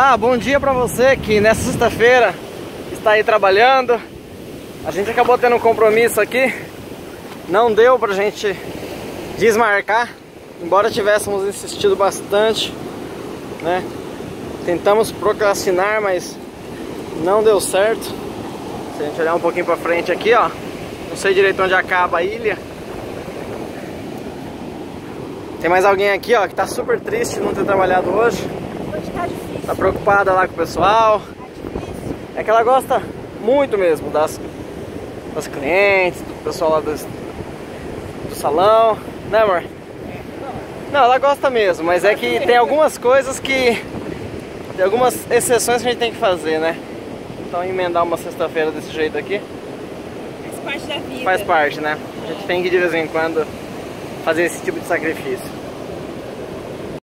Ah, bom dia pra você que nessa sexta-feira está aí trabalhando. A gente acabou tendo um compromisso aqui. Não deu pra gente desmarcar, embora tivéssemos insistido bastante, né? Tentamos procrastinar, mas não deu certo. Se a gente olhar um pouquinho pra frente aqui, ó, não sei direito onde acaba a ilha. Tem mais alguém aqui, ó, que tá super triste não ter trabalhado hoje. Tá difícil. Tá preocupada lá com o pessoal. Difícil. É que ela gosta muito mesmo das, das clientes, do pessoal lá do, do salão, né amor? Não, ela gosta mesmo, mas é que tem algumas coisas que. Tem algumas exceções que a gente tem que fazer, né? Então emendar uma sexta-feira desse jeito aqui Faz parte da vida. faz parte, né? A gente tem que de vez em quando fazer esse tipo de sacrifício.